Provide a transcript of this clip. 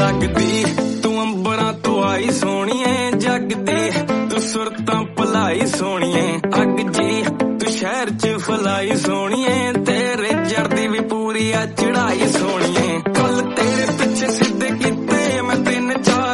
ਲੱਗਦੀ ਤੂੰ ਅੰਬਰਾਂ ਤੋਂ ਆਈ ਸੋਹਣੀਏ, ਜਗਦੀ, ਤੂੰ ਸੁਰਤਾਂ ਭਲਾਈ ਸੋਹਣੀਏ। ਅੱਗ ਜੀ, ਤੂੰ ਸ਼ਹਿਰ 'ਚ ਫਲਾਈ ਸੋਹਣੀਏ, ਤੇਰੇ ਜੜਦੀ ਵੀ ਪੂਰੀ ਆ ਚੜਾਈ ਸੋਹਣੀਏ। ਕੱਲ ਤੇਰੇ ਪਿੱਛੇ ਸਿੱਧੇ ਕੀਤੇ, ਮੈਂ ਤਿੰਨ ਚਾਰ